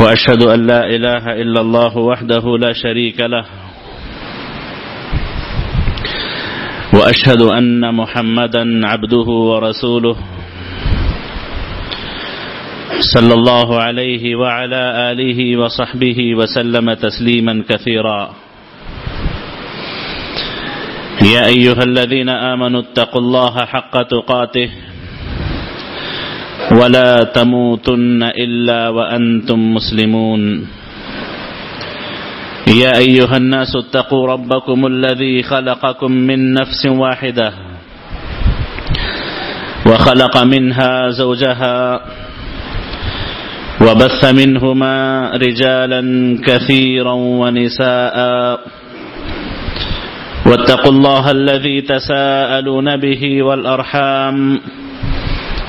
وأشهد أن لا إله إلا الله وحده لا شريك له. وأشهد أن محمدا عبده ورسوله. صلى الله عليه وعلى آله وصحبه وسلم تسليما كثيرا. يا أيها الذين آمنوا اتقوا الله حق تقاته. ولا تموتن إلا وأنتم مسلمون. يا أيها الناس اتقوا ربكم الذي خلقكم من نفس واحدة وخلق منها زوجها وبث منهما رجالا كثيرا ونساء. واتقوا الله الذي تساءلون به والأرحام.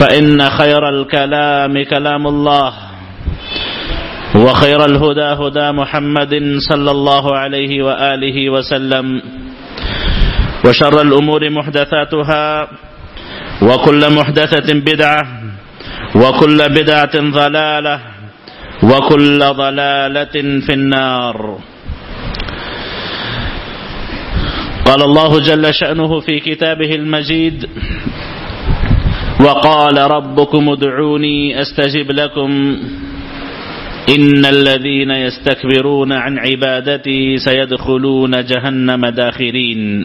فإن خير الكلام كلام الله وخير الهدى هدى محمد صلى الله عليه وآله وسلم وشر الأمور محدثاتها وكل محدثة بدعة وكل بدعة ضلالة وكل ضلالة في النار. قال الله جل شأنه في كتابه المجيد وقال ربكم ادعوني أستجب لكم. إن الذين يستكبرون عن عبادتي سيدخلون جهنم داخرين.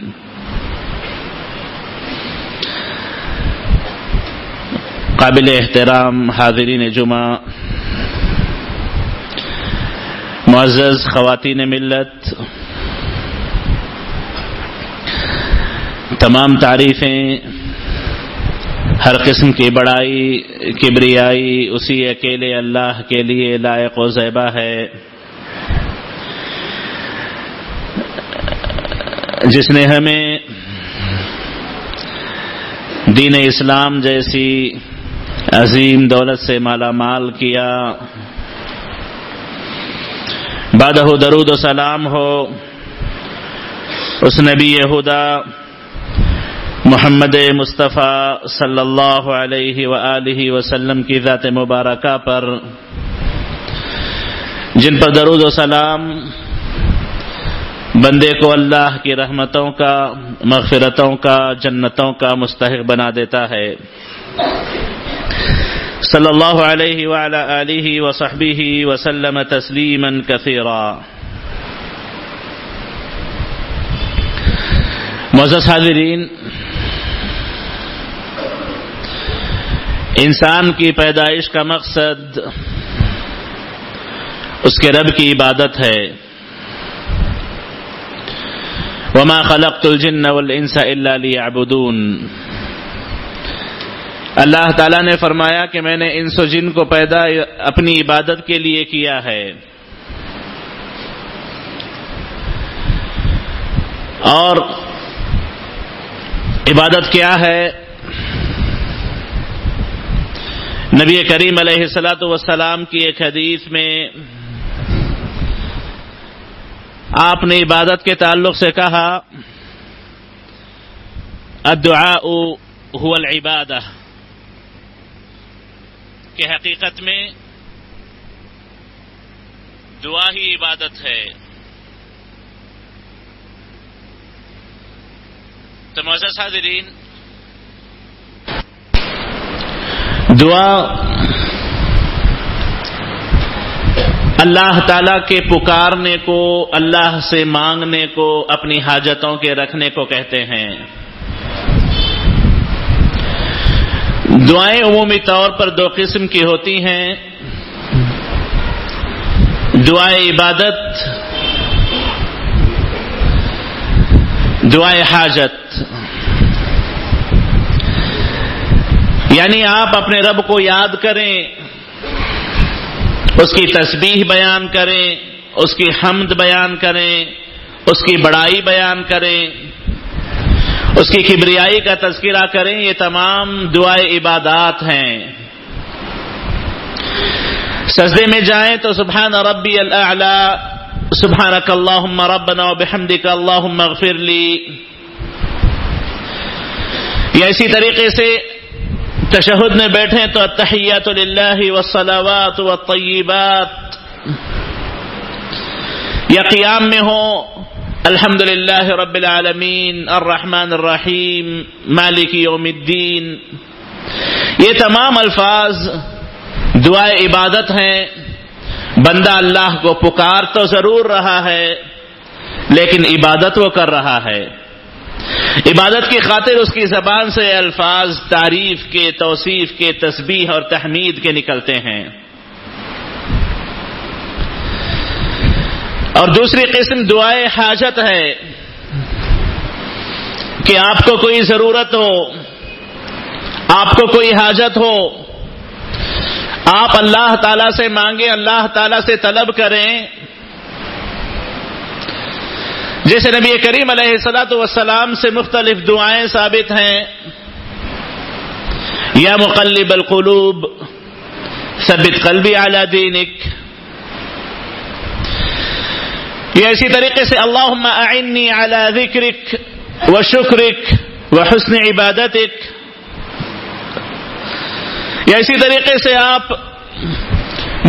قابل احترام حاضرین جمعہ معزز خواتین ملت تمام تعریفیں ہر قسم کی بڑائی، کبریائی، اسی اکیلے اللہ کے لیے لائق و زیبہ ہے۔ جس نے ہمیں دین اسلام جیسی عظیم دولت سے مالا مال کیا بادہ درود و سلام ہو، اس نبی ہدا محمد مصطفیٰ صلی اللہ علیہ وآلہ وسلم کی ذات مبارکہ پر، جن پر درود و سلام، بندے کو اللہ کی رحمتوں کا، مغفرتوں کا، جنتوں کا مستحق بنا دیتا ہے۔ صلی اللہ علیہ وعلى آلہ وصحبہ وسلم تسلیما کثیرا۔ معزز حاضرین انسان کی پیدائش کا مقصد اس کے رب کی عبادت ہے۔ وما خلقت الجن والانس الا ليعبدون۔ اللہ تعالیٰ نے فرمایا کہ میں نے انس و جن کو پیدا اپنی عبادت کے لیے کیا ہے۔ اور عبادت کیا ہے؟ نبی کریم علیہ السلاۃ وسلام کی ایک حدیث میں آپ نے عبادت کے تعلق سے کہا، الدعاء هو العبادہ، کہ حقیقت میں دعا ہی عبادت ہے۔ تو معزز حاضرین دعا اللہ تعالی کے پکارنے کو، اللہ سے مانگنے کو، اپنی حاجتوں کے رکھنے کو کہتے ہیں۔ دعائیں عمومی طور پر دو قسم کی ہوتی ہیں۔ دعائیں عبادت دعائیں حاجت۔ یعنی آپ اپنے رب کو یاد کریں، اس کی تسبیح بیان کریں، اس کی حمد بیان کریں، اس کی بڑائی بیان کریں، اس کی کبریائی کا تذکرہ کریں، یہ تمام دعائیں عبادات ہیں۔ سجدے میں جائیں تو سبحان ربی اللہ سبحان اک اللہ ربنا بحمد اللہ اغفر لی۔ یا اسی طریقے سے تشہد میں بیٹھیں تو اتحیات للہ والصلاوات والطیبات یا قیام میں ہو الحمد للہ رب العالمین، الرحمن الرحیم، مالک یوم الدین۔ یہ تمام الفاظ دعائے عبادت ہیں۔ بندہ اللہ کو پکار تو ضرور رہا ہے، لیکن عبادت وہ کر رہا ہے۔ عبادت کی خاطر اس کی زبان سے الفاظ، تعریف کے، توصیف کے، تسبیح اور تحمید کے نکلتے ہیں۔ اور دوسری قسم دعائے حاجت ہے کہ آپ کو کوئی ضرورت ہو، آپ کو کوئی حاجت ہو، آپ اللہ تعالی سے مانگیں، اللہ تعالی سے طلب کریں۔ جیسے نبی کریم علیہ السلاۃ والسلام سے مختلف دعائیں ثابت ہیں۔ یا مقلب القلوب، ثبت قلبی اعلی دینک۔ یا اسی طریقے سے اللہ اعنی اعلی ذکرک و شکرک و حسن عبادتک۔ یا اسی طریقے سے آپ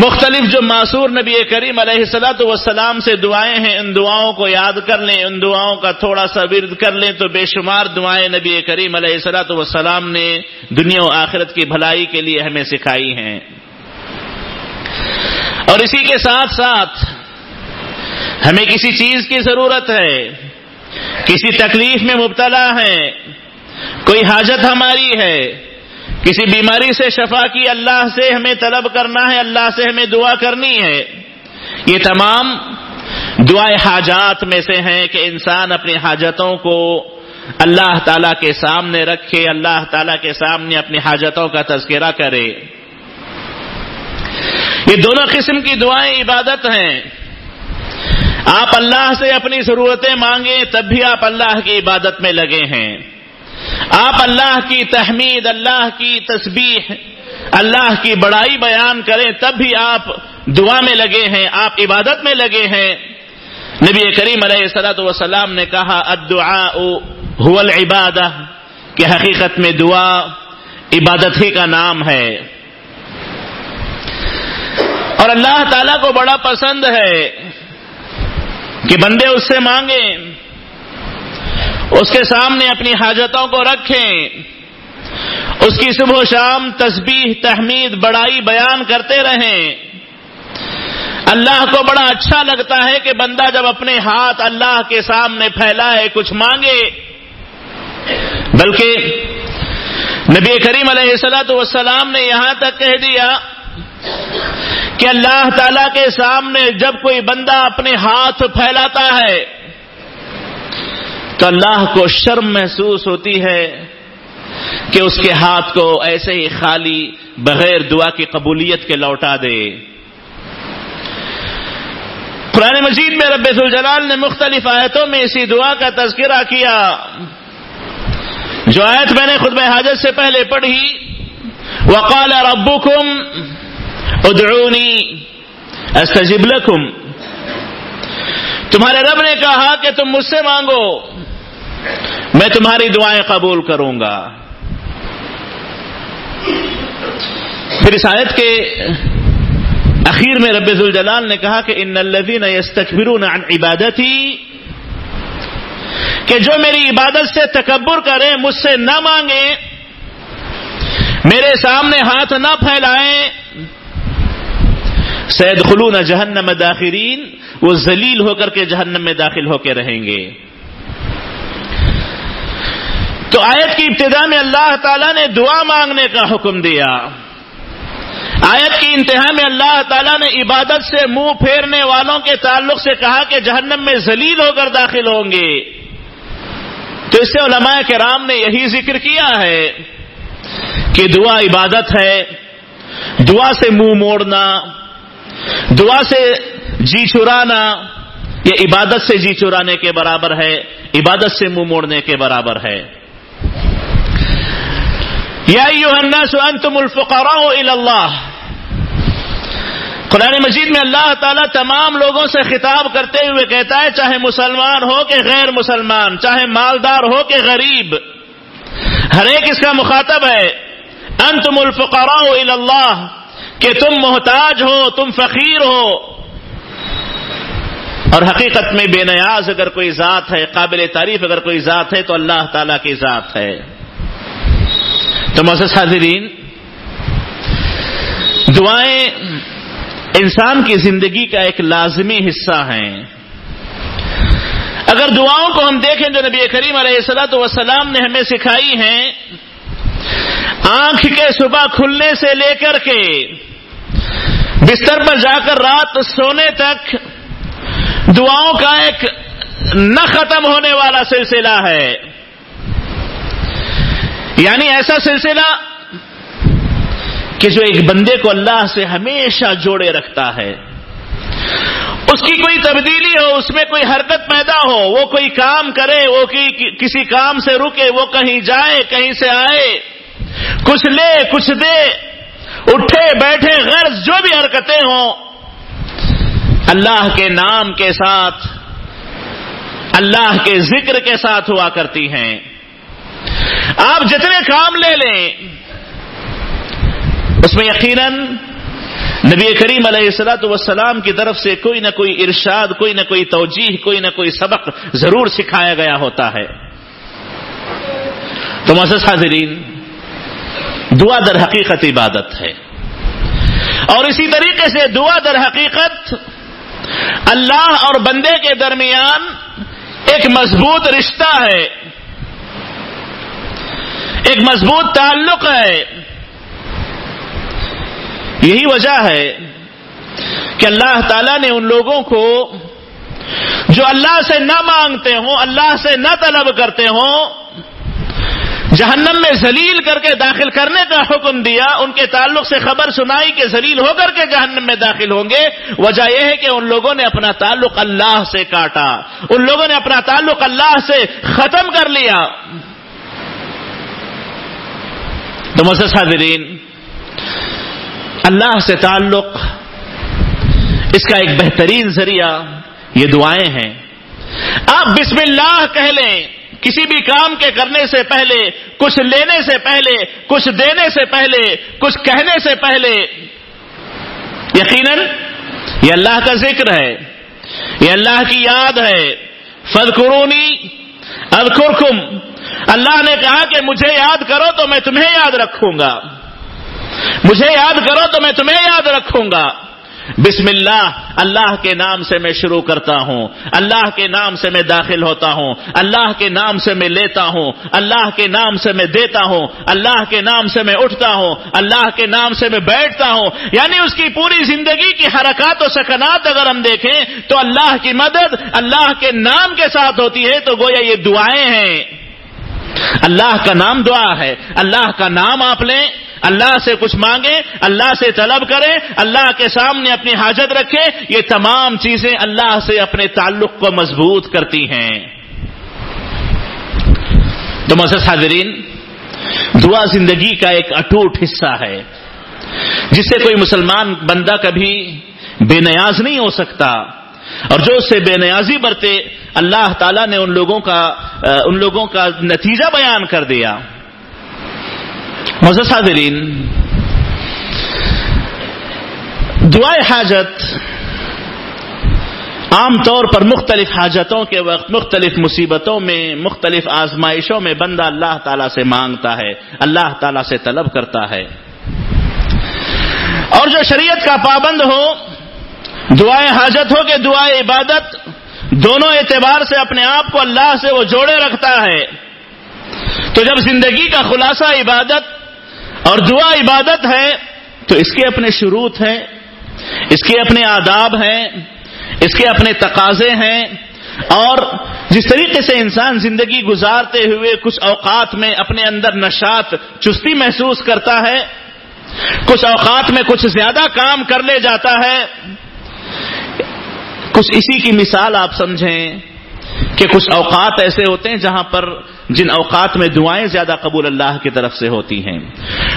مختلف جو معصور نبی کریم علیہ السلاۃ والسلام سے دعائیں ہیں، ان دعاؤں کو یاد کر لیں، ان دعاؤں کا تھوڑا سا ورد کر لیں تو بے شمار دعائیں نبی کریم علیہ السلاۃ والسلام نے دنیا و آخرت کی بھلائی کے لیے ہمیں سکھائی ہیں۔ اور اسی کے ساتھ ساتھ ہمیں کسی چیز کی ضرورت ہے، کسی تکلیف میں مبتلا ہے کوئی حاجت ہماری ہے کسی بیماری سے شفا کی، اللہ سے ہمیں طلب کرنا ہے، اللہ سے ہمیں دعا کرنی ہے۔ یہ تمام دعائیں حاجات میں سے ہیں کہ انسان اپنی حاجتوں کو اللہ تعالی کے سامنے رکھے، اللہ تعالی کے سامنے اپنی حاجتوں کا تذکرہ کرے۔ یہ دونوں قسم کی دعائیں عبادت ہیں۔ آپ اللہ سے اپنی ضرورتیں مانگیں، تب بھی آپ اللہ کی عبادت میں لگے ہیں۔ آپ اللہ کی تحمید، اللہ کی تسبیح، اللہ کی بڑائی بیان کریں تب بھی آپ دعا میں لگے ہیں، آپ عبادت میں لگے ہیں۔ نبی کریم علیہ صلاحت وسلام نے کہا هو العبادہ، کہ حقیقت میں دعا عبادت ہی کا نام ہے۔ اور اللہ تعالی کو بڑا پسند ہے کہ بندے اس سے مانگیں۔ اس کے سامنے اپنی حاجتوں کو رکھیں۔ اس کی صبح و شام تسبیح، تحمید، بڑائی بیان کرتے رہیں۔ اللہ کو بڑا اچھا لگتا ہے کہ بندہ جب اپنے ہاتھ اللہ کے سامنے پھیلا ہے کچھ مانگے۔ بلکہ نبی کریم علیہ السلاۃ والسلام نے یہاں تک کہہ دیا کہ اللہ تعالی کے سامنے جب کوئی بندہ اپنے ہاتھ پھیلاتا ہے تو اللہ کو شرم محسوس ہوتی ہے کہ اس کے ہاتھ کو ایسے ہی خالی بغیر دعا کی قبولیت کے لوٹا دے۔ قرآن مجید میں رب الجلال نے مختلف آیتوں میں اسی دعا کا تذکرہ کیا۔ جو آیت میں نے خود میں حاجت سے پہلے پڑھی، وقال ربکم ادعونی استجب لکم تمہارے رب نے کہا کہ تم مجھ سے مانگو۔ میں تمہاری دعائیں قبول کروں گا۔ پھر اس آیت کے اخیر میں رب الجلال نے کہا کہ ان الذین یستکبرون عن عبادتی، کہ جو میری عبادت سے تکبر کریں، مجھ سے نہ مانگیں، میرے سامنے ہاتھ نہ پھیلائیں۔ سید خلون جہنم داخرین، وہ ذلیل ہو کر کے جہنم میں داخل ہو کے رہیں گے۔ تو آیت کی ابتدا میں اللہ تعالیٰ نے دعا مانگنے کا حکم دیا۔ آیت کی انتہا میں اللہ تعالیٰ نے عبادت سے منہ پھیرنے والوں کے تعلق سے کہا کہ جہنم میں ذلیل ہو کر داخل ہوں گے۔ تو اس سے علماء کرام نے یہی ذکر کیا ہے کہ دعا عبادت ہے، دعا سے منہ موڑنا، دعا سے جی چرانا، یہ عبادت سے جی چرانے کے برابر ہے، عبادت سے منہ موڑنے کے برابر ہے۔ یا الناس انتم الفقراء الى اللہ قرآن مجید میں اللہ تعالیٰ تمام لوگوں سے خطاب کرتے ہوئے کہتا ہے، چاہے مسلمان ہو کہ غیر مسلمان، چاہے مالدار ہو کہ غریب، ہر ایک اس کا مخاطب ہے۔ انتم الفقراء الى اللہ کہ تم محتاج ہو، تم فقیر ہو۔ اور حقیقت میں بے نیاز اگر کوئی ذات ہے، قابل تعریف اگر کوئی ذات ہے، تو اللہ تعالی کی ذات ہے۔ تو محسوس حاضرین دعائیں انسان کی زندگی کا ایک لازمی حصہ ہیں۔ اگر دعاؤں کو ہم دیکھیں جو نبی کریم علیہ السلاۃ وسلام نے ہمیں سکھائی ہیں، آنکھ کے صبح کھلنے سے لے کر کے بستر پر جا کر رات سونے تک دعاؤں کا ایک نہ ختم ہونے والا سلسلہ ہے۔ یعنی ایسا سلسلہ کہ جو ایک بندے کو اللہ سے ہمیشہ جوڑے رکھتا ہے۔ اس کی کوئی تبدیلی ہو، اس میں کوئی حرکت پیدا ہو، وہ کوئی کام کرے، وہ کسی کام سے رکے، وہ کہیں جائے، کہیں سے آئے۔ کچھ لے، کچھ دے، اٹھے، بیٹھے، غرض، جو بھی حرکتیں ہوں۔ اللہ کے نام کے ساتھ، اللہ کے ذکر کے ساتھ ہوا کرتی ہیں۔ آپ جتنے کام لے لیں، اس میں یقیناً نبی کریم علیہ السلاۃ وسلام کی طرف سے کوئی نہ کوئی ارشاد، کوئی نہ کوئی توجیح کوئی نہ کوئی سبق ضرور سکھایا گیا ہوتا ہے۔ تو محسوس حاضرین، دعا در حقیقت عبادت ہے۔ اور اسی طریقے سے دعا در حقیقت اللہ اور بندے کے درمیان ایک مضبوط رشتہ ہے۔ ایک مضبوط تعلق ہے۔ یہی وجہ ہے کہ اللہ تعالی نے ان لوگوں کو جو اللہ سے نہ مانگتے ہوں، اللہ سے نہ طلب کرتے ہوں، جہنم میں ذلیل کر کے داخل کرنے کا حکم دیا، ان کے تعلق سے خبر سنائی کہ ذلیل ہو کر کے جہنم میں داخل ہوں گے۔ وجہ یہ ہے کہ ان لوگوں نے اپنا تعلق اللہ سے کاٹا۔ ان لوگوں نے اپنا تعلق اللہ سے ختم کر لیا۔ تو مسز حاضرین اللہ سے تعلق، اس کا ایک بہترین ذریعہ یہ دعائیں ہیں۔ آپ بسم اللہ کہہ لیں، کسی بھی کام کے کرنے سے پہلے، کچھ لینے سے پہلے، کچھ دینے سے پہلے، کچھ کہنے سے پہلے۔ یقیناً، یہ اللہ کا ذکر ہے، یہ اللہ کی یاد ہے۔ فد قرونی اللہ نے کہا کہ مجھے یاد کرو تو میں تمہیں یاد رکھوں گا۔ مجھے یاد کرو تو میں تمہیں یاد رکھوں گا۔ بسم اللہ اللہ کے نام سے میں شروع کرتا ہوں۔ اللہ کے نام سے میں داخل ہوتا ہوں۔ اللہ کے نام سے میں لیتا ہوں۔ اللہ کے نام سے میں دیتا ہوں۔ اللہ کے نام سے میں اٹھتا ہوں۔ اللہ کے نام سے میں بیٹھتا ہوں۔ یعنی اس کی پوری زندگی کی حرکات و سکنات اگر ہم دیکھیں تو اللہ کی مدد، اللہ کے نام کے ساتھ ہوتی ہے تو گویا یہ دعائیں ہیں۔ اللہ کا نام دعا ہے اللہ کا نام آپ لیں اللہ سے کچھ مانگیں اللہ سے طلب کریں اللہ کے سامنے اپنی حاجت رکھیں یہ تمام چیزیں اللہ سے اپنے تعلق کو مضبوط کرتی ہیں تو مزہ حاضرین، دعا زندگی کا ایک اٹوٹ حصہ ہے، جس سے کوئی مسلمان بندہ کبھی بے نیاز نہیں ہو سکتا، اور جو اس سے بے نیازی برتے اللہ تعالیٰ نے ان لوگوں کا ان لوگوں کا نتیجہ بیان کر دیا۔ مزہ حاضرین، دعائے حاجت عام طور پر مختلف حاجتوں کے وقت، مختلف مصیبتوں میں، مختلف آزمائشوں میں بندہ اللہ تعالیٰ سے مانگتا ہے، اللہ تعالیٰ سے طلب کرتا ہے۔ اور جو شریعت کا پابند ہو دعائیں حاجت ہو کہ دعائیں عبادت دونوں اعتبار سے اپنے آپ کو اللہ سے وہ جوڑے رکھتا ہے۔ تو جب زندگی کا خلاصہ عبادت اور دعا عبادت ہے، تو اس کے اپنے شروط ہیں، اس کے اپنے آداب ہیں، اس کے اپنے تقاضے ہیں۔ اور جس طریقے سے انسان زندگی گزارتے ہوئے کچھ اوقات میں اپنے اندر نشات چستی محسوس کرتا ہے، کچھ اوقات میں کچھ زیادہ کام کر لے جاتا ہے۔ کچھ اسی کی مثال آپ سمجھیں کہ کچھ اوقات ایسے ہوتے ہیں جہاں پر جن اوقات میں دعائیں زیادہ قبول اللہ کی طرف سے ہوتی ہیں۔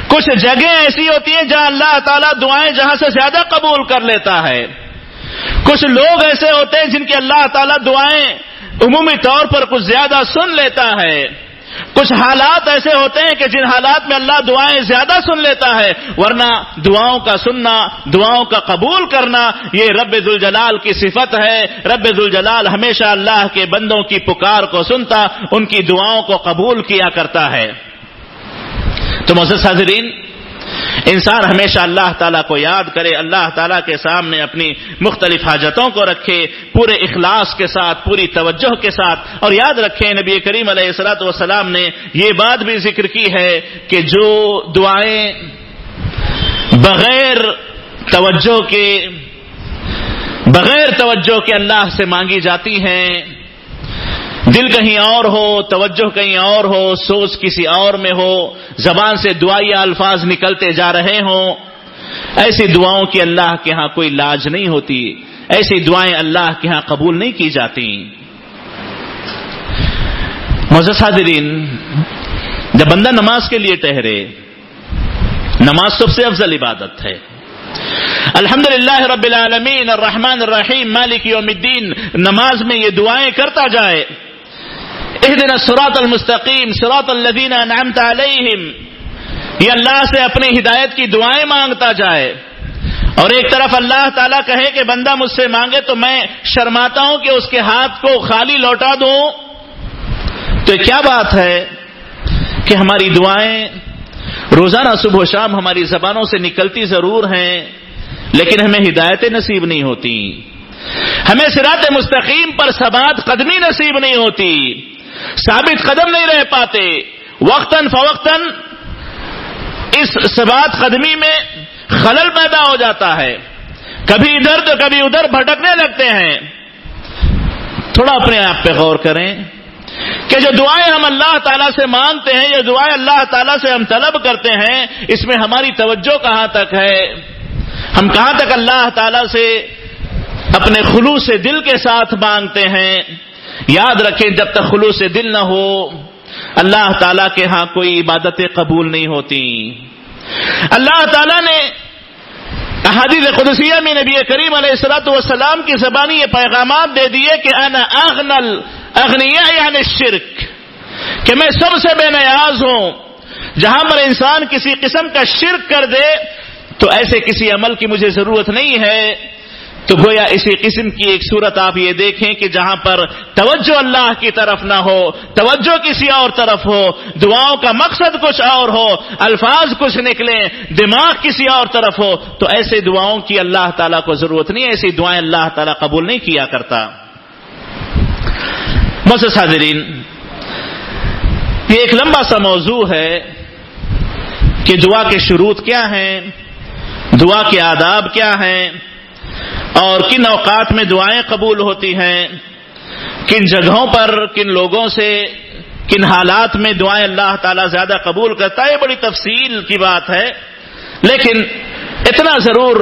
کچھ جگہیں ایسی ہوتی ہیں جہاں اللہ تعالیٰ دعائیں جہاں سے زیادہ قبول کر لیتا ہے۔ کچھ لوگ ایسے ہوتے ہیں جن کی اللہ تعالیٰ دعائیں عمومی طور پر کچھ زیادہ سن لیتا ہے۔ کچھ حالات ایسے ہوتے ہیں کہ جن حالات میں اللہ دعائیں زیادہ سن لیتا ہے، ورنہ دعاؤں کا سننا، دعاؤں کا قبول کرنا، یہ رب ذوالجلال کی صفت ہے۔ رب ذوالجلال ہمیشہ اللہ کے بندوں کی پکار کو سنتا، ان کی دعاؤں کو قبول کیا کرتا ہے۔ تو مزد حاضرین انسان ہمیشہ اللہ تعالیٰ کو یاد کرے، اللہ تعالیٰ کے سامنے اپنی مختلف حاجتوں کو رکھے، پورے اخلاص کے ساتھ، پوری توجہ کے ساتھ۔ اور یاد رکھے نبی کریم علیہ السلاۃ والسلام نے یہ بات بھی ذکر کی ہے کہ جو دعائیں بغیر توجہ کے، بغیر توجہ کے اللہ سے مانگی جاتی ہیں دل کہیں اور ہو، توجہ کہیں اور ہو، سوچ کسی اور میں ہو، زبان سے دعائی الفاظ نکلتے جا رہے ہوں، ایسی دعاؤں کی اللہ کے ہاں کوئی لاج نہیں ہوتی، ایسی دعائیں اللہ کے ہاں قبول نہیں کی جاتی۔ حاضرین، جب بندہ نماز کے لیے ٹہرے، نماز سب سے افضل عبادت ہے۔ الحمد للہ رب العالمین، الرحمن الرحیم، مالک یوم الدین، نماز میں یہ دعائیں کرتا جائے۔ دن سرات المستقیم سرات الدین انعمت علیہم یہ اللہ سے اپنی ہدایت کی دعائیں مانگتا جائے۔ اور ایک طرف اللہ تعالیٰ کہے کہ بندہ مجھ سے مانگے تو میں شرماتا ہوں کہ اس کے ہاتھ کو خالی لوٹا دوں۔ تو کیا بات ہے کہ ہماری دعائیں روزانہ صبح و شام ہماری زبانوں سے نکلتی ضرور ہیں، لیکن ہمیں ہدایتیں نصیب نہیں ہوتی۔ ہمیں سرات مستقیم پر سبات قدمی نصیب نہیں ہوتی۔ ثابت قدم نہیں رہ پاتے۔ وقتاً فوقتاً اس سبات قدمی میں خلل پیدا ہو جاتا ہے۔ کبھی ادھر تو کبھی ادھر بھٹکنے لگتے ہیں۔ تھوڑا اپنے آپ پہ غور کریں کہ جو دعائیں ہم اللہ تعالیٰ سے مانگتے ہیں یہ دعائیں اللہ تعالیٰ سے ہم طلب کرتے ہیں، اس میں ہماری توجہ کہاں تک ہے؟ ہم کہاں تک اللہ تعالیٰ سے اپنے خلوص سے دل کے ساتھ مانگتے ہیں؟ یاد رکھیں جب تک خلوص سے دل نہ ہو، اللہ تعالی کے ہاں کوئی عبادتیں قبول نہیں ہوتی۔ اللہ تعالیٰ نے احادیث قدسیہ میں نبی کریم علیہ السلاۃ والسلام کی زبانی یہ پیغامات دے دیے کہ انا اغنل اغنیا یعنی شرک کہ میں سب سے بے نیاز ہوں۔ جہاں پر انسان کسی قسم کا شرک کر دے، تو ایسے کسی عمل کی مجھے ضرورت نہیں ہے۔ تو گویا اسی قسم کی ایک صورت آپ یہ دیکھیں کہ جہاں پر توجہ اللہ کی طرف نہ ہو، توجہ کسی اور طرف ہو، دعاؤں کا مقصد کچھ اور ہو، الفاظ کچھ نکلیں، دماغ کسی اور طرف ہو، تو ایسے دعاؤں کی اللہ تعالیٰ کو ضرورت نہیں، ایسی دعائیں اللہ تعالیٰ قبول نہیں کیا کرتا۔ مس حاضرین یہ ایک لمبا سا موضوع ہے کہ دعا کے شروط کیا ہیں، دعا کے آداب کیا ہیں اور کن اوقات میں دعائیں قبول ہوتی ہیں؟ کن جگہوں پر، کن لوگوں سے، کن حالات میں دعائیں اللہ تعالیٰ زیادہ قبول کرتا ہے؟ یہ بڑی تفصیل کی بات ہے۔ لیکن اتنا ضرور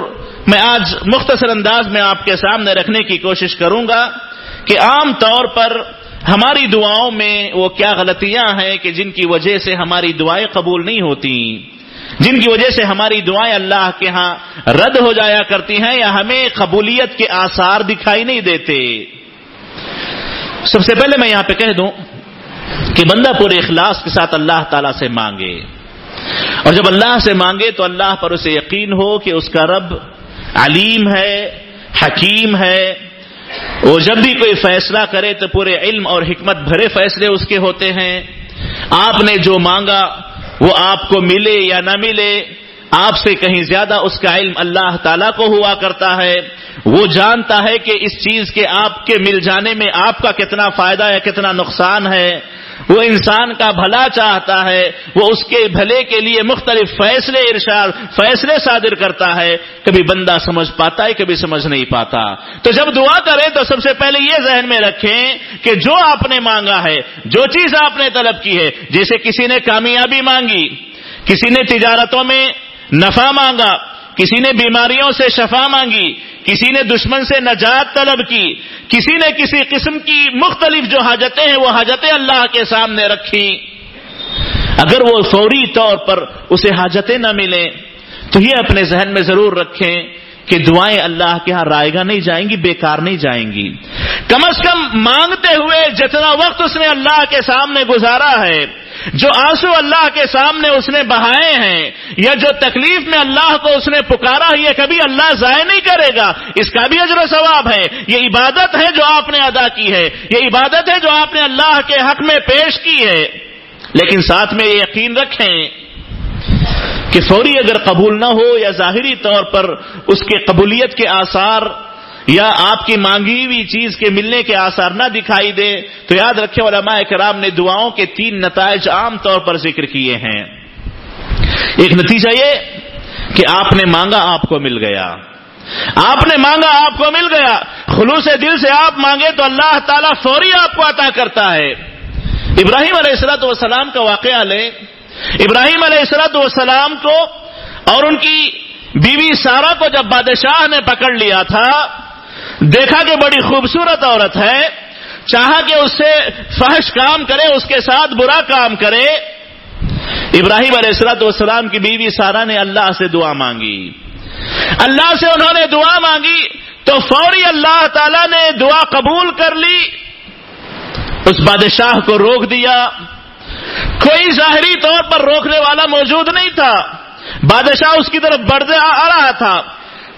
میں آج مختصر انداز میں آپ کے سامنے رکھنے کی کوشش کروں گا کہ عام طور پر ہماری دعاؤں میں وہ کیا غلطیاں ہیں کہ جن کی وجہ سے ہماری دعائیں قبول نہیں ہوتی جن کی وجہ سے ہماری دعائیں اللہ کے ہاں رد ہو جایا کرتی ہیں یا ہمیں قبولیت کے آثار دکھائی نہیں دیتے۔ سب سے پہلے میں یہاں پہ کہہ دوں کہ بندہ پورے اخلاص کے ساتھ اللہ تعالی سے مانگے۔ اور جب اللہ سے مانگے تو اللہ پر اسے یقین ہو کہ اس کا رب علیم ہے، حکیم ہے۔ وہ جب بھی کوئی فیصلہ کرے تو پورے علم اور حکمت بھرے فیصلے اس کے ہوتے ہیں۔ آپ نے جو مانگا وہ آپ کو ملے یا نہ ملے، آپ سے کہیں زیادہ اس کا علم اللہ تعالیٰ کو ہوا کرتا ہے۔ وہ جانتا ہے کہ اس چیز کے آپ کے مل جانے میں آپ کا کتنا فائدہ یا کتنا نقصان ہے۔ وہ انسان کا بھلا چاہتا ہے، وہ اس کے بھلے کے لیے مختلف فیصلے ارشاد، فیصلے صادر کرتا ہے۔ کبھی بندہ سمجھ پاتا ہے، کبھی سمجھ نہیں پاتا۔ تو جب دعا کرے تو سب سے پہلے یہ ذہن میں رکھیں کہ جو آپ نے مانگا ہے، جو چیز آپ نے طلب کی ہے، جیسے کسی نے کامیابی مانگی، کسی نے تجارتوں میں نفع مانگا کسی نے بیماریوں سے شفا مانگی، کسی نے دشمن سے نجات طلب کی، کسی نے کسی قسم کی مختلف جو حاجتیں ہیں، وہ حاجتیں اللہ کے سامنے رکھی۔ اگر وہ فوری طور پر اسے حاجتیں نہ ملیں، تو یہ اپنے ذہن میں ضرور رکھیں۔ کہ دعائیں اللہ کے ہاں رائے گا نہیں جائیں گی، بیکار نہیں جائیں گی۔ کم از کم مانگتے ہوئے جتنا وقت اس نے اللہ کے سامنے گزارا ہے، جو آنسو اللہ کے سامنے اس نے بہائے ہیں، یا جو تکلیف میں اللہ کو اس نے پکارا یہ کبھی اللہ ضائع نہیں کرے گا۔ اس کا بھی اجر و ثواب ہے۔ یہ عبادت ہے جو آپ نے ادا کی ہے۔ یہ عبادت ہے جو آپ نے اللہ کے حق میں پیش کی ہے۔ لیکن ساتھ میں یہ یقین رکھیں کہ فوری اگر قبول نہ ہو یا ظاہری طور پر اس کے قبولیت کے آثار یا آپ کی مانگی ہوئی چیز کے ملنے کے آثار نہ دکھائی دے، تو یاد رکھے علماء کرام نے دعاؤں کے تین نتائج عام طور پر ذکر کیے ہیں۔ ایک نتیجہ یہ کہ آپ نے مانگا آپ کو مل گیا۔ آپ نے مانگا آپ کو مل گیا۔ خلوص دل سے آپ مانگے تو اللہ تعالیٰ فوری آپ کو عطا کرتا ہے۔ ابراہیم علیہ السلط والسلام کا واقعہ لے ابراہیم علیہ السلط والسلام کو اور ان کی بیوی سارا کو جب بادشاہ نے پکڑ لیا تھا، دیکھا کہ بڑی خوبصورت عورت ہے، چاہا کہ اس سے فحش کام کرے، اس کے ساتھ برا کام کرے، ابراہیم علیہ السلط والسلام کی بیوی سارا نے اللہ سے دعا مانگی۔ اللہ سے انہوں نے دعا مانگی، تو فوری اللہ تعالی نے دعا قبول کر لی، اس بادشاہ کو روک دیا۔ کوئی ظاہری طور پر روکنے والا موجود نہیں تھا۔ بادشاہ اس کی طرف بڑھتے آ رہا تھا۔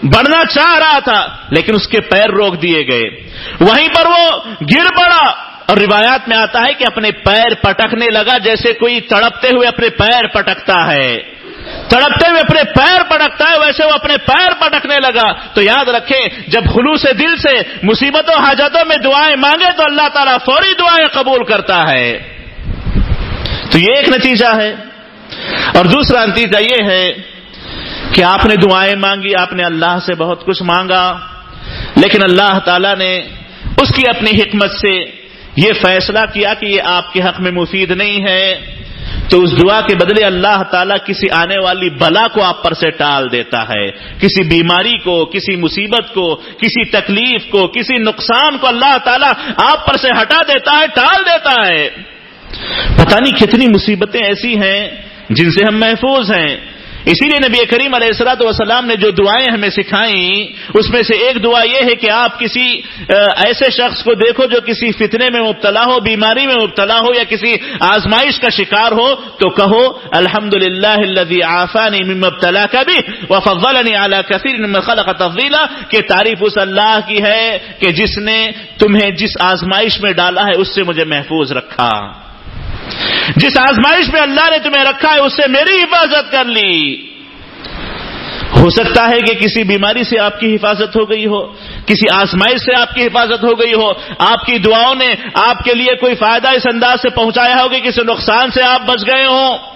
بڑھنا چاہ رہا تھا، لیکن اس کے پیر روک دیے گئے۔ وہیں پر وہ گر پڑا۔ اور روایات میں آتا ہے کہ اپنے پیر پٹکنے لگا، جیسے کوئی تڑپتے ہوئے اپنے پیر پٹکتا ہے۔ تڑپتے ہوئے اپنے پیر پٹکتا ہے، ویسے وہ اپنے پیر پٹکنے لگا۔ تو یاد رکھے، جب خلوص دل سے مصیبتوں، حاجتوں میں دعائیں مانگے، تو اللہ تعالیٰ فوری دعائیں قبول کرتا ہے۔ تو یہ ایک نتیجہ ہے۔ اور دوسرا نتیجہ یہ ہے کہ آپ نے دعائیں مانگی، آپ نے اللہ سے بہت کچھ مانگا، لیکن اللہ تعالی نے اس کی اپنی حکمت سے یہ فیصلہ کیا کہ یہ آپ کے حق میں مفید نہیں ہے۔ تو اس دعا کے بدلے اللہ تعالیٰ کسی آنے والی بلا کو آپ پر سے ٹال دیتا ہے۔ کسی بیماری کو، کسی مصیبت کو، کسی تکلیف کو، کسی نقصان کو اللہ تعالیٰ آپ پر سے ہٹا دیتا ہے، ٹال دیتا ہے۔ پتہ نہیں کتنی مصیبتیں ایسی ہیں جن سے ہم محفوظ ہیں۔ اسی لیے نبی کریم علیہ السلاۃ والسلام نے جو دعائیں ہمیں سکھائیں، اس میں سے ایک دعا یہ ہے کہ آپ کسی ایسے شخص کو دیکھو جو کسی فتنے میں مبتلا ہو، بیماری میں مبتلا ہو یا کسی آزمائش کا شکار ہو، تو کہو الحمد للہ آفانی مبتلا کا بھی وفضل اعلیٰ کثیر خلق تفضیلا کہ تعریف اس اللہ کی ہے کہ جس نے تمہیں جس آزمائش میں ڈالا ہے، اس سے مجھے محفوظ رکھا۔ جس آزمائش میں اللہ نے تمہیں رکھا ہے، اس سے میری حفاظت کر لی۔ ہو سکتا ہے کہ کسی بیماری سے آپ کی حفاظت ہو گئی ہو، کسی آزمائش سے آپ کی حفاظت ہو گئی ہو، آپ کی دعاؤں نے آپ کے لیے کوئی فائدہ اس انداز سے پہنچایا ہوگا کسی نقصان سے آپ بچ گئے ہوں۔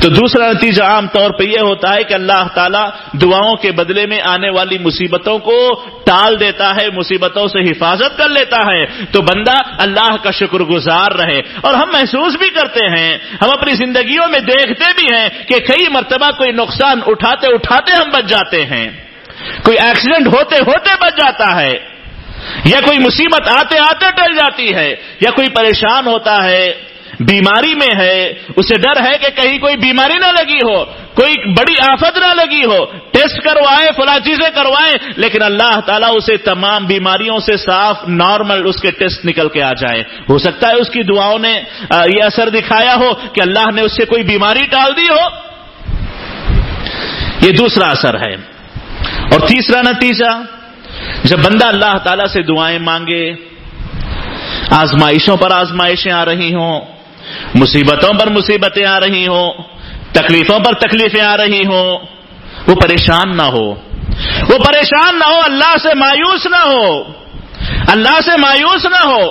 تو دوسرا نتیجہ عام طور پہ یہ ہوتا ہے کہ اللہ تعالیٰ دعاؤں کے بدلے میں آنے والی مصیبتوں کو ٹال دیتا ہے، مصیبتوں سے حفاظت کر لیتا ہے۔ تو بندہ اللہ کا شکر گزار رہے۔ اور ہم محسوس بھی کرتے ہیں، ہم اپنی زندگیوں میں دیکھتے بھی ہیں کہ کئی مرتبہ کوئی نقصان اٹھاتے اٹھاتے ہم بچ جاتے ہیں۔ کوئی ایکسیڈنٹ ہوتے ہوتے بچ جاتا ہے۔ یا کوئی مصیبت آتے آتے ٹل جاتی ہے۔ یا کوئی پریشان ہوتا ہے۔ بیماری میں ہے، اسے ڈر ہے کہ کہیں کوئی بیماری نہ لگی ہو، کوئی بڑی آفت نہ لگی ہو، ٹیسٹ کروائے فلاں چیزیں کروائے لیکن اللہ تعالیٰ اسے تمام بیماریوں سے صاف، نارمل اس کے ٹیسٹ نکل کے آ جائے۔ ہو سکتا ہے اس کی دعاؤں نے یہ اثر دکھایا ہو کہ اللہ نے اس سے کوئی بیماری ٹال دی ہو۔ یہ دوسرا اثر ہے۔ اور تیسرا نتیجہ، جب بندہ اللہ تعالیٰ سے دعائیں مانگے، آزمائشوں پر آزمائشیں آ رہی ہوں مصیبتوں پر مصیبتیں آ رہی ہوں، تکلیفوں پر تکلیفیں آ رہی ہوں، وہ پریشان نہ ہو۔ وہ پریشان نہ ہو، اللہ سے مایوس نہ ہو۔ اللہ سے مایوس نہ ہو۔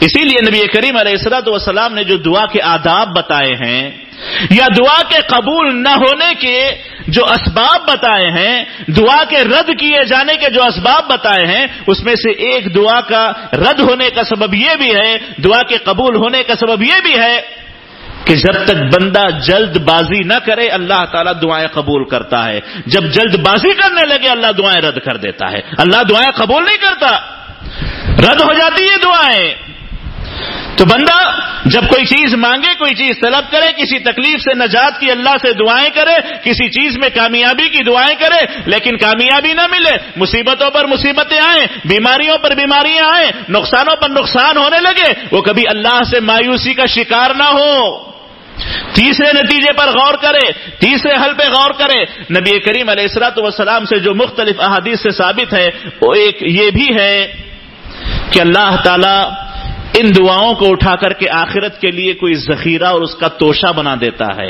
اسی لیے نبی کریم علیہ السلط والسلام نے جو دعا کے آداب بتائے ہیں یا دعا کے قبول نہ ہونے کے جو اسباب بتائے ہیں، دعا کے رد کیے جانے کے جو اسباب بتائے ہیں، اس میں سے ایک دعا کا رد ہونے کا سبب یہ بھی ہے، دعا کے قبول ہونے کا سبب یہ بھی ہے کہ جب تک بندہ جلد بازی نہ کرے، اللہ تعالیٰ دعائیں قبول کرتا ہے۔ جب جلد بازی کرنے لگے، اللہ دعائیں رد کر دیتا ہے۔ اللہ دعائیں قبول نہیں کرتا۔ رد ہو جاتی ہے دعائیں۔ تو بندہ جب کوئی چیز مانگے، کوئی چیز طلب کرے، کسی تکلیف سے نجات کی اللہ سے دعائیں کرے، کسی چیز میں کامیابی کی دعائیں کرے، لیکن کامیابی نہ ملے، مصیبتوں پر مصیبتیں آئیں، بیماریوں پر بیماریاں آئیں، نقصانوں پر نقصان ہونے لگے، وہ کبھی اللہ سے مایوسی کا شکار نہ ہو۔ تیسرے نتیجے پر غور کرے، تیسرے حل پہ غور کرے۔ نبی کریم علیہ السلاۃ وسلام سے جو مختلف احادیث سے ثابت ہے وہ ایک یہ بھی ہے کہ اللہ تعالی ان دعاؤں کو اٹھا کر کے آخرت کے لیے کوئی ذخیرہ اور اس کا توشہ بنا دیتا ہے۔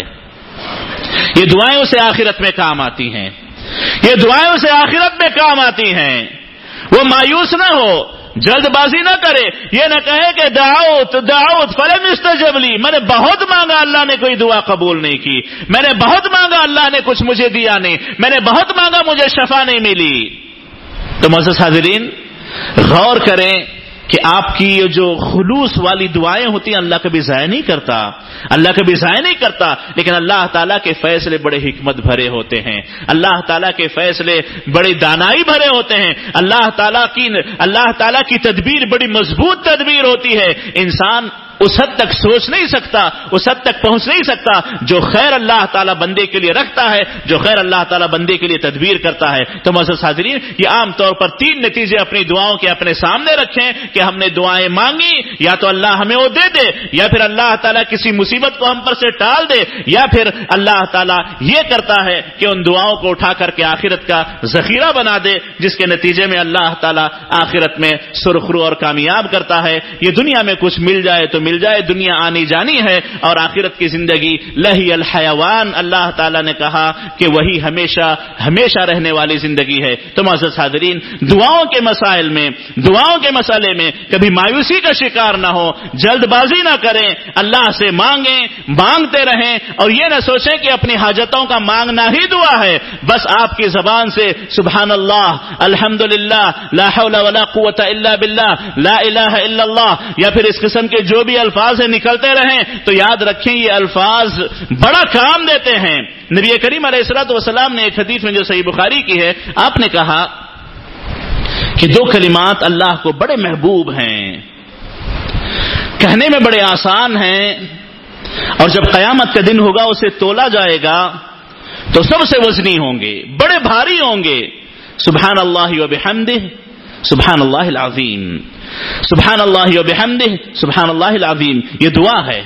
یہ دعائیں اسے آخرت میں کام آتی ہیں۔ یہ دعائیں اسے آخرت میں کام آتی ہیں۔ وہ مایوس نہ ہو، جلد بازی نہ کرے۔ یہ نہ کہے کہ دعوت دعوت، فلم استجبلی میں نے بہت مانگا، اللہ نے کوئی دعا قبول نہیں کی۔ میں نے بہت مانگا، اللہ نے کچھ مجھے دیا نہیں۔ میں نے بہت مانگا، مجھے شفا نہیں ملی۔ تو مزہ حاضرین، غور کریں۔ کہ آپ کی یہ جو خلوص والی دعائیں ہوتی ہیں، اللہ کبھی ضائع نہیں کرتا۔ اللہ کبھی ضائع نہیں کرتا، لیکن اللہ تعالیٰ کے فیصلے بڑے حکمت بھرے ہوتے ہیں۔ اللہ تعالیٰ کے فیصلے بڑے دانائی بھرے ہوتے ہیں۔ اللہ تعالیٰ کی، اللہ تعالیٰ کی تدبیر بڑی مضبوط تدبیر ہوتی ہے۔ انسان اس حد تک سوچ نہیں سکتا، اس حد تک پہنچ نہیں سکتا جو خیر اللہ تعالیٰ بندے کے لیے رکھتا ہے، جو خیر اللہ تعالیٰ بندے کے لیے تدبیر کرتا ہے۔ تو مزہ حاضرین، یہ عام طور پر تین نتیجے اپنی دعاؤں کے اپنے سامنے رکھیں کہ ہم نے دعائیں مانگی، یا تو اللہ ہمیں وہ دے دے، یا پھر اللہ تعالیٰ کسی مصیبت کو ہم پر سے ٹال دے، یا پھر اللہ تعالیٰ یہ کرتا ہے کہ ان دعاؤں کو اٹھا کر کے آخرت کا ذخیرہ بنا دے، جس کے نتیجے میں اللہ تعالیٰ آخرت میں سرخرو اور کامیاب کرتا ہے۔ یہ دنیا میں کچھ مل جائے تو مل جائے، دنیا آنی جانی ہے اور آخرت کی زندگی، لہی الحیوان، اللہ تعالیٰ نے کہا کہ وہی ہمیشہ ہمیشہ رہنے والی زندگی ہے۔ تو معزز حاضرین دعاؤں کے مسائل میں، دعاؤں کے مسئلے میں کبھی مایوسی کا شکار نہ ہو، جلد بازی نہ کریں، اللہ سے مانگیں، مانگتے رہیں اور یہ نہ سوچیں کہ اپنی حاجتوں کا مانگنا ہی دعا ہے۔ بس آپ کی زبان سے سبحان اللہ الحمد للہ قوت اللہ بلّہ لا الہ الا اللہ، یا پھر اس قسم کے جو بھی یہ الفاظ سے نکلتے رہیں تو یاد رکھیں یہ الفاظ بڑا کام دیتے ہیں۔ نبی کریم علیہ السلاۃ وسلام نے ایک حدیث میں جو صحیح بخاری کی ہے، آپ نے کہا کہ دو کلمات اللہ کو بڑے محبوب ہیں، کہنے میں بڑے آسان ہیں اور جب قیامت کا دن ہوگا، اسے تولا جائے گا تو سب سے وزنی ہوں گے، بڑے بھاری ہوں گے۔ سبحان اللہ و بحمدہ سبحان اللہ العظیم۔ سبحان اللہ و بحمدہ سبحان اللہ العظیم، یہ دعا ہے۔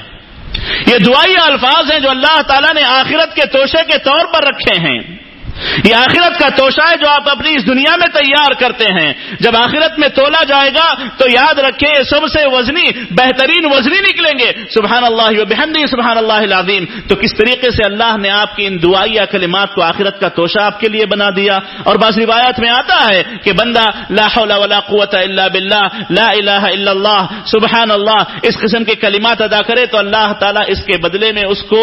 یہ دعائی الفاظ ہیں جو اللہ تعالیٰ نے آخرت کے توشے کے طور پر رکھے ہیں۔ یہ آخرت کا توشا ہے جو آپ اپنی اس دنیا میں تیار کرتے ہیں۔ جب آخرت میں تولا جائے گا تو یاد رکھیں یہ سب سے وزنی، بہترین وزنی نکلیں گے۔ سبحان اللہ بحمدی، سبحان اللہ العظیم۔ تو کس طریقے سے اللہ نے آپ کی ان دعائی یا کلمات کو آخرت کا توشا آپ کے لیے بنا دیا؟ اور بعض روایت میں آتا ہے کہ بندہ لا حول ولا قوت الا باللہ، لا الہ الا اللہ، سبحان اللہ، اس قسم کے کلمات ادا کرے تو اللہ تعالیٰ اس کے بدلے میں اس کو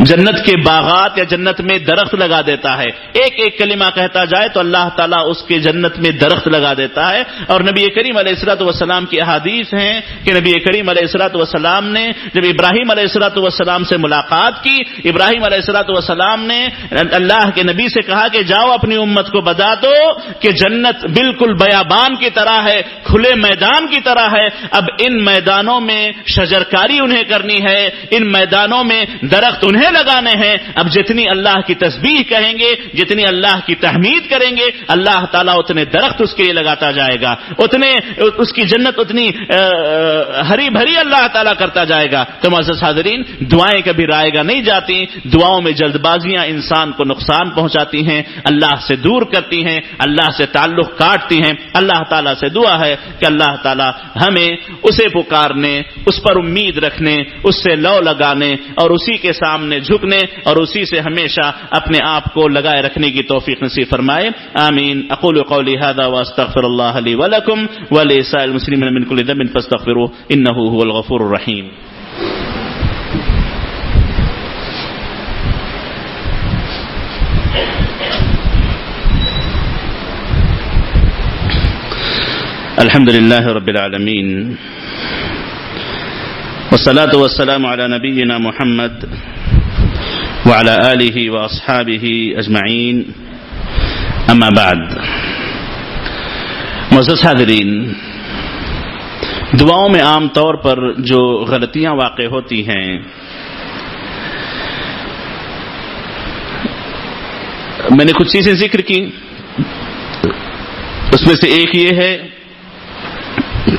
جنت کے باغات یا جنت میں درخت لگا دیتا ہے۔ ایک ایک کلمہ کہتا جائے تو اللہ تعالیٰ اس کے جنت میں درخت لگا دیتا ہے۔ اور نبی کریم علیہ السلاۃ والسلام کی احادیث ہیں کہ نبی کریم علیہ السلاۃ والسلام نے جب ابراہیم علیہ السلاۃ والسلام سے ملاقات کی، ابراہیم علیہ السلاۃ والسلام نے اللہ کے نبی سے کہا کہ جاؤ اپنی امت کو بتا دو کہ جنت بالکل بیابان کی طرح ہے، کھلے میدان کی طرح ہے۔ اب ان میدانوں میں شجرکاری انہیں کرنی ہے، ان میدانوں میں درخت انہیں لگانے ہیں اب جتنی اللہ کی تسبیح کہیں گے، جتنی اللہ کی تحمید کریں گے، اللہ تعالیٰ اتنے درخت اس کے لیے لگاتا جائے گا، اتنے اس کی جنت اتنی ہری بھری اللہ تعالیٰ کرتا جائے گا۔ تو معزز حاضرین، دعائیں کبھی رائے گا نہیں جاتی، دعاؤں میں جلد بازیاں انسان کو نقصان پہنچاتی ہیں، اللہ سے دور کرتی ہیں، اللہ سے تعلق کاٹتی ہیں۔ اللہ تعالیٰ سے دعا ہے کہ اللہ تعالیٰ ہمیں اسے پکارنے، اس پر امید رکھنے، اس سے لو لگانے اور اسی کے سامنے سامنے جھکنے اور اسی سے ہمیشہ اپنے آپ کو لگائے رکھنے کی توفیق نصیب فرمائے۔ آمین۔ اقول قولی هذا واستغفر الله لي ولكم ولسائر المسلمين من كل ذنب فاستغفروه انه هو الغفور الرحيم الحمد لله رب العالمين والصلاة والسلام على نبينا محمد وعلى آله وأصحابه أجمعين. أما بعد. معزز حاضرین، دعاؤں میں عام طور پر جو غلطیاں واقع ہوتی ہیں، میں نے کچھ چیزیں ذکر کی۔ اس میں سے ایک یہ ہے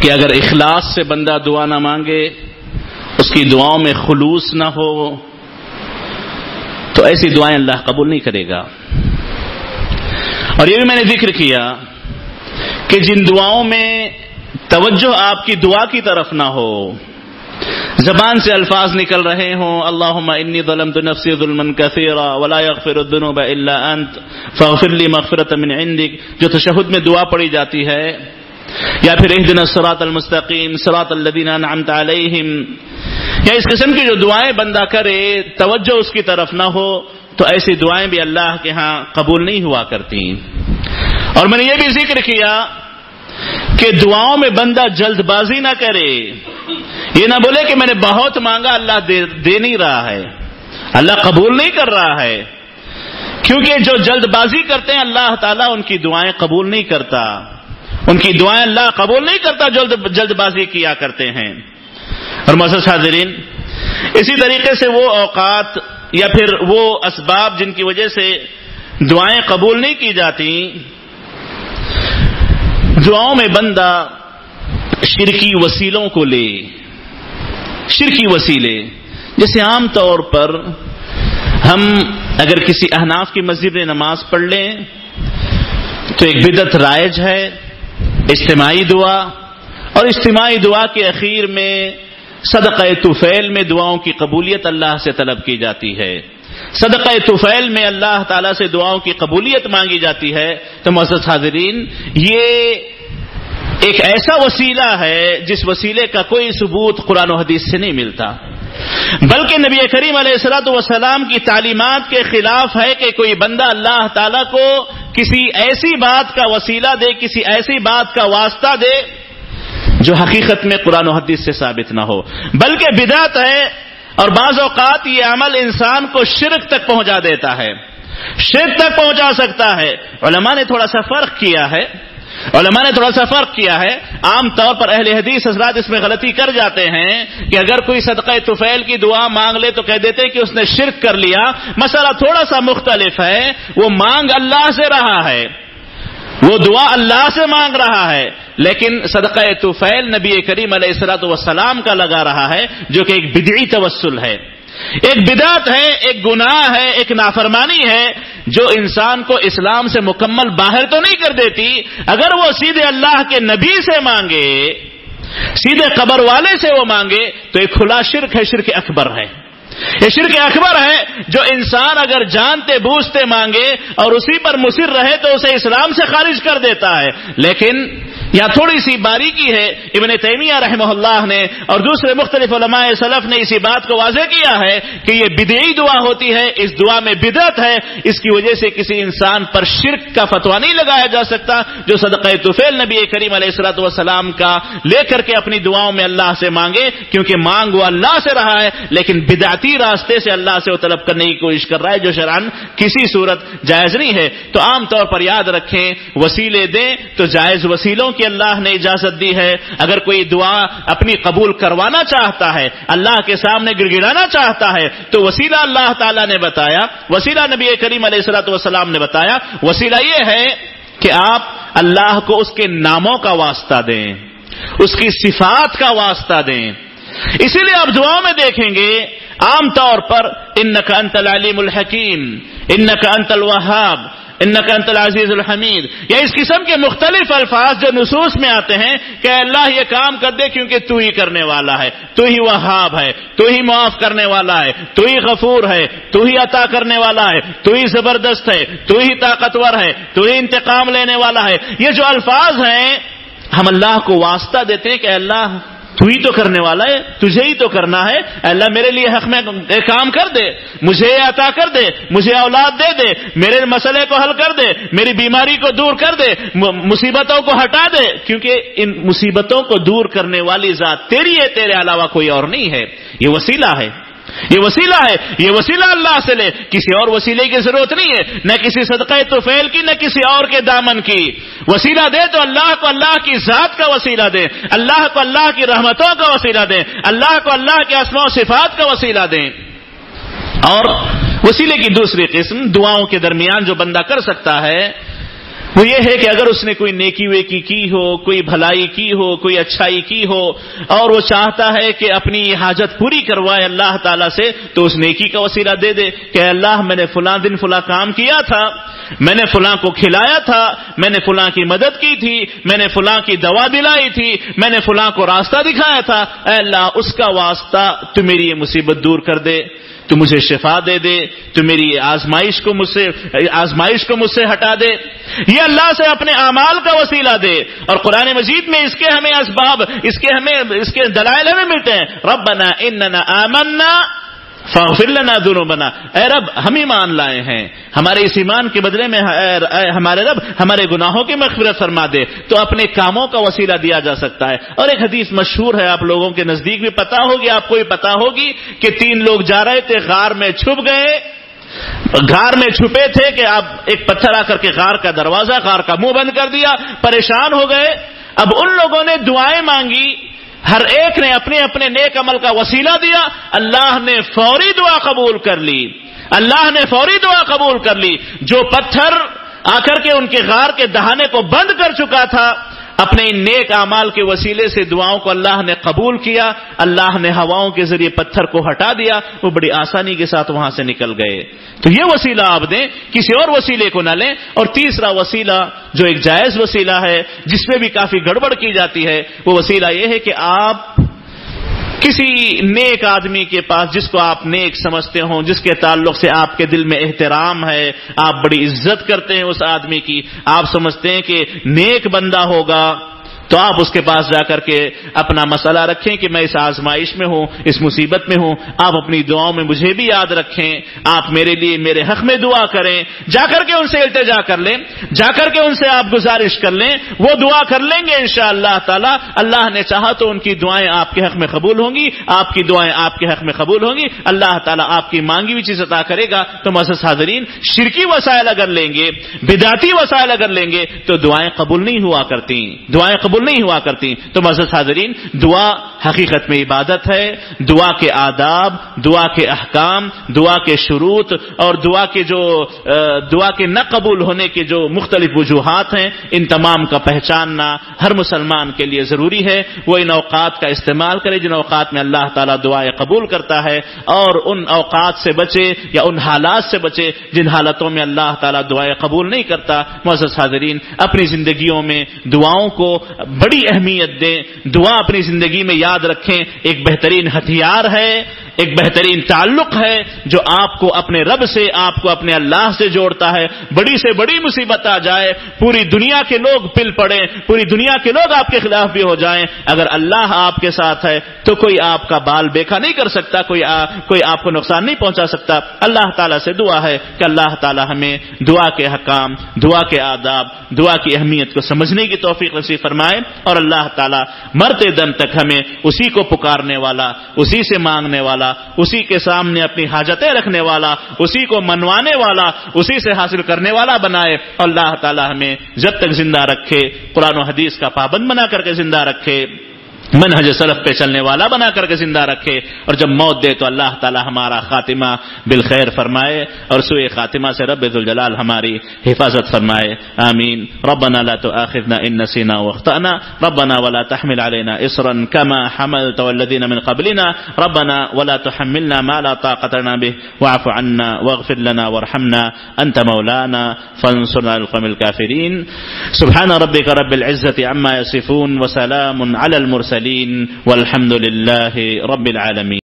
کہ اگر اخلاص سے بندہ دعا نہ مانگے، اس کی دعاؤں میں خلوص نہ ہو تو ایسی دعائیں اللہ قبول نہیں کرے گا۔ اور یہ بھی میں نے ذکر کیا کہ جن دعاؤں میں توجہ آپ کی دعا کی طرف نہ ہو، زبان سے الفاظ نکل رہے ہوں اللہ انی ظلمت نفسی ظلما کثیرا ولا يغفر الذنوب الا انت، فاغفر لي مغفرة من عندك جو تشہد میں دعا پڑی جاتی ہے، یا پھر ایک دن سرات المستقیم سرات الدین انعمت علیہم۔ یا اس قسم کی جو دعائیں بندہ کرے توجہ اس کی طرف نہ ہو تو ایسی دعائیں بھی اللہ کے ہاں قبول نہیں ہوا کرتی اور میں نے یہ بھی ذکر کیا کہ دعاؤں میں بندہ جلد بازی نہ کرے۔ یہ نہ بولے کہ میں نے بہت مانگا اللہ دے, دے نہیں رہا ہے۔ اللہ قبول نہیں کر رہا ہے۔ کیونکہ جو جلد بازی کرتے ہیں اللہ تعالیٰ ان کی دعائیں قبول نہیں کرتا۔ ان کی دعائیں اللہ قبول نہیں کرتا جلد جلد بازی کیا کرتے ہیں۔ اور محسوس حاضرین اسی طریقے سے وہ اوقات یا پھر وہ اسباب جن کی وجہ سے دعائیں قبول نہیں کی جاتی، دعاؤں میں بندہ شرکی وسیلوں کو لے، شرکی وسیلے، جیسے عام طور پر ہم اگر کسی احناف کی مسجد میں نماز پڑھ لیں، تو ایک بدت رائج ہے، اجتماعی دعا، اور اجتماعی دعا کے اخیر میں صدقہ توفیل میں دعاؤں کی قبولیت اللہ سے طلب کی جاتی ہے۔ صدقہ توفیل میں اللہ تعالی سے دعاؤں کی قبولیت مانگی جاتی ہے۔ تو محسوس حاضرین، یہ ایک ایسا وسیلہ ہے جس وسیلے کا کوئی ثبوت قرآن و حدیث سے نہیں ملتا۔ بلکہ نبی کریم علیہ السلاۃ وسلام کی تعلیمات کے خلاف ہے کہ کوئی بندہ اللہ تعالی کو کسی ایسی بات کا وسیلہ دے، کسی ایسی بات کا واسطہ دے جو حقیقت میں قرآن و حدیث سے ثابت نہ ہو۔ بلکہ بدعت ہے اور بعض اوقات یہ عمل انسان کو شرک تک پہنچا دیتا ہے۔ شرک تک پہنچا سکتا ہے۔ علماء نے تھوڑا سا فرق کیا ہے۔ علماء نے تھوڑا سا فرق کیا ہے۔ عام طور پر اہل حدیث حضرات اس میں غلطی کر جاتے ہیں کہ اگر کوئی صدقہ طفیل کی دعا مانگ لے تو کہہ دیتے کہ اس نے شرک کر لیا۔ مسئلہ تھوڑا سا مختلف ہے۔ وہ مانگ اللہ سے رہا ہے۔ وہ دعا اللہ سے مانگ رہا ہے، لیکن صدقہ طفیل نبی کریم علیہ السلاۃ وسلام کا لگا رہا ہے، جو کہ ایک بدعی توسل ہے۔ ایک بدعت ہے، ایک گناہ ہے، ایک نافرمانی ہے، جو انسان کو اسلام سے مکمل باہر تو نہیں کر دیتی، اگر وہ سیدھے اللہ کے نبی سے مانگے، سیدھے قبر والے سے وہ مانگے، تو ایک کھلا شرک ہے، شرک اکبر ہے۔ یہ شرک اکبر ہے جو انسان اگر جانتے بوجھتے مانگے اور اسی پر مصر رہے تو اسے اسلام سے خارج کر دیتا ہے لیکن یا تھوڑی سی باریکی ہے، ابن تیمیہ رحمہ اللہ نے اور دوسرے مختلف علماء سلف نے اسی بات کو واضح کیا ہے کہ یہ بدعی دعا ہوتی ہے، اس دعا میں بدعت ہے، اس کی وجہ سے کسی انسان پر شرک کا فتوا نہیں لگایا جا سکتا جو صدقہ طفیل نبی کریم علیہ السلاۃ والسلام کا لے کر کے اپنی دعاؤں میں اللہ سے مانگے، کیونکہ مانگ وہ اللہ سے رہا ہے، لیکن بدعتی راستے سے اللہ سے وہ طلب کرنے کی کوشش کر رہا ہے، جو شران کسی صورت جائز نہیں ہے۔ تو عام طور پر یاد رکھیں، وسیلے دیں تو جائز وسیلوں کی کہ اللہ نے اجازت دی ہے، اگر کوئی دعا اپنی قبول کروانا چاہتا ہے، اللہ کے سامنے گڑ گڑانا چاہتا ہے، تو وسیلہ اللہ تعالیٰ نے بتایا، وسیلہ نبی کریم علیہ السلاۃ والسلام نے بتایا، وسیلہ یہ ہے کہ آپ اللہ کو اس کے ناموں کا واسطہ دیں، اس کی صفات کا واسطہ دیں۔ اسی لیے آپ دعاؤں میں دیکھیں گے، عام طور پر ان کا انت العلیم الحکیم ان کا انت الوہاب انت العزیز الحمید۔ یا اس قسم کے مختلف الفاظ جو نصوص میں آتے ہیں کہ اللہ یہ کام کر دے کیونکہ تو ہی کرنے والا ہے، تو ہی وہاب ہے، تو ہی معاف کرنے والا ہے، تو ہی غفور ہے، تو ہی عطا کرنے والا ہے، تو ہی زبردست ہے، تو ہی طاقتور ہے، تو ہی انتقام لینے والا ہے۔ یہ جو الفاظ ہیں، ہم اللہ کو واسطہ دیتے ہیں کہ اللہ تو ہی تو کرنے والا ہے، تجھے ہی تو کرنا ہے۔ اللہ، میرے لیے حق میں کام کر دے، مجھے عطا کر دے، مجھے اولاد دے دے، میرے مسئلے کو حل کر دے، میری بیماری کو دور کر دے مصیبتوں کو ہٹا دے۔ کیونکہ ان مصیبتوں کو دور کرنے والی ذات تیری ہے، تیرے علاوہ کوئی اور نہیں ہے۔ یہ وسیلہ ہے۔ یہ وسیلہ ہے، یہ وسیلہ اللہ سے لے۔ کسی اور وسیلے کی ضرورت نہیں ہے، نہ کسی صدقہ تو فیل کی، نہ کسی اور کے دامن کی۔ وسیلہ دے تو اللہ کو اللہ کی ذات کا وسیلہ دے، اللہ کو اللہ کی رحمتوں کا وسیلہ دے، اللہ کو اللہ کے اسماء و صفات کا وسیلہ دیں اور وسیلے کی دوسری قسم دعاؤں کے درمیان جو بندہ کر سکتا ہے وہ یہ ہے کہ اگر اس نے کوئی نیکی ویکی کی ہو، کوئی بھلائی کی ہو، کوئی اچھائی کی ہو، اور وہ چاہتا ہے کہ اپنی حاجت پوری کروائے اللہ تعالیٰ سے، تو اس نیکی کا وسیلہ دے دے کہ اللہ، میں نے فلاں دن فلاں کام کیا تھا، میں نے فلاں کو کھلایا تھا، میں نے فلاں کی مدد کی تھی، میں نے فلاں کی دوا دلائی تھی، میں نے فلاں کو راستہ دکھایا تھا۔ اے اللہ، اس کا واسطہ تو میری یہ مصیبت دور کر دے، تو مجھے شفا دے دے، تو میری آزمائش کو مجھ سے، آزمائش کو مجھ سے ہٹا دے۔ یہ اللہ سے اپنے اعمال کا وسیلہ دے اور قرآن مجید میں اس کے ہمیں اسباب، اس کے ہمیں، اس کے دلائل ہمیں ملتے ہیں۔ ربنا اننا آمنا فاغفر لنا دونوں بنا اے رب، ہم ایمان لائے ہیں۔ ہمارے اس ایمان کے بدلے میں، اے ہمارے رب، ہمارے گناہوں کی مغفرت فرما دے۔ تو اپنے کاموں کا وسیلہ دیا جا سکتا ہے۔ اور ایک حدیث مشہور ہے، آپ لوگوں کے نزدیک بھی پتا ہوگی، آپ کو بھی پتا ہوگی کہ تین لوگ جا رہے تھے، غار میں چھپ گئے۔ غار میں چھپے تھے کہ آپ ایک پتھر آ کر کے غار کا دروازہ، غار کا منہ بند کر دیا، پریشان ہو گئے۔ اب ان لوگوں نے دعائیں مانگی۔ ہر ایک نے اپنے اپنے نیک عمل کا وسیلہ دیا۔ اللہ نے فوری دعا قبول کر لی۔ اللہ نے فوری دعا قبول کر لی۔ جو پتھر آ کر کے ان کے غار کے دہانے کو بند کر چکا تھا اپنے نیک اعمال کے وسیلے سے دعاؤں کو اللہ نے قبول کیا، اللہ نے ہواؤں کے ذریعے پتھر کو ہٹا دیا، وہ بڑی آسانی کے ساتھ وہاں سے نکل گئے۔ تو یہ وسیلہ آپ دیں، کسی اور وسیلے کو نہ لیں۔ اور تیسرا وسیلہ جو ایک جائز وسیلہ ہے، جس میں بھی کافی گڑبڑ کی جاتی ہے، وہ وسیلہ یہ ہے کہ آپ کسی نیک آدمی کے پاس جس کو آپ نیک سمجھتے ہوں، جس کے تعلق سے آپ کے دل میں احترام ہے، آپ بڑی عزت کرتے ہیں اس آدمی کی، آپ سمجھتے ہیں کہ نیک بندہ ہوگا تو آپ اس کے پاس جا کر کے اپنا مسئلہ رکھیں کہ میں اس آزمائش میں ہوں، اس مصیبت میں ہوں۔ آپ اپنی دعاؤں میں مجھے بھی یاد رکھیں۔ آپ میرے لیے، میرے حق میں دعا کریں۔ جا کر کے ان سے التجا کر لیں۔ جا کر کے ان سے آپ گزارش کر لیں۔ وہ دعا کر لیں گے ان شاء اللہ تعالیٰ۔ اللہ نے چاہا تو ان کی دعائیں آپ کے حق میں قبول ہوں گی۔ آپ کی دعائیں آپ کے حق میں قبول ہوں گی۔ اللہ تعالیٰ آپ کی مانگی ہوئی چیز عطا کرے گا۔ تو مزہ حاضرین، شرکی وسائل اگر لیں گے بداتی وسائل اگر لیں گے، تو دعائیں قبول نہیں ہوا کرتی دعائیں قبول قبول نہیں ہوا کرتی۔ تو مزد حاضرین، دعا حقیقت میں عبادت ہے، دعا کے آداب، دعا کے احکام، دعا کے شروط اور دعا کے جو دعا کے نہ قبول ہونے کے جو مختلف وجوہات ہیں، ان تمام کا پہچاننا ہر مسلمان کے لیے ضروری ہے۔ وہ ان اوقات کا استعمال کرے جن اوقات میں اللہ تعالیٰ دعائیں قبول کرتا ہے اور ان اوقات سے بچے یا ان حالات سے بچے جن حالتوں میں اللہ تعالیٰ دعائیں قبول نہیں کرتا۔ معزز حاضرین، اپنی زندگیوں میں دعاؤں کو بڑی اہمیت دیں دعا اپنی زندگی میں یاد رکھیں ایک بہترین ہتھیار ہے۔ ایک بہترین تعلق ہے جو آپ کو اپنے رب سے آپ کو اپنے اللہ سے جوڑتا ہے۔ بڑی سے بڑی مصیبت آ جائے پوری دنیا کے لوگ پل پڑے پوری دنیا کے لوگ آپ کے خلاف بھی ہو جائیں۔ اگر اللہ آپ کے ساتھ ہے تو کوئی آپ کا بال بیکا نہیں کر سکتا کوئی آ, کوئی آپ کو نقصان نہیں پہنچا سکتا۔ اللہ تعالیٰ سے دعا ہے کہ اللہ تعالیٰ ہمیں دعا کے حکام دعا کے آداب دعا کی اہمیت کو سمجھنے کی توفیق نصیب فرمائے۔ اور اللہ تعالیٰ مرتے دم تک ہمیں اسی کو پکارنے والا اسی سے مانگنے والا اسی کے سامنے اپنی حاجتیں رکھنے والا، اسی کو منوانے والا، اسی سے حاصل کرنے والا بنائے۔ اللہ تعالیٰ ہمیں جب تک زندہ رکھے، قرآن و حدیث کا پابند بنا کر کے زندہ رکھے۔ منہج سلف پہ چلنے والا بنا کر کے زندہ رکھے اور جب موت دے تو اللہ تعالی ہمارا خاتمہ بالخیر فرمائے اور سوئے خاتمہ سے رب الجلال ہماری حفاظت فرمائے۔ آمین۔ ربنا لا تؤاخذنا ان نسينا واخطأنا۔ ربنا ولا تحمل علينا اصرا كما حملت والذين من قبلنا۔ ربنا ولا تحملنا ما لا طاقه لنا به۔ واعف عنا واغفر لنا وارحمنا۔ انت مولانا۔ فانصرنا على القوم الكافرين۔ سبحان ربك رب العزه عما يصفون وسلام على المرسلين۔ المرسلين والحمد لله رب العالمين.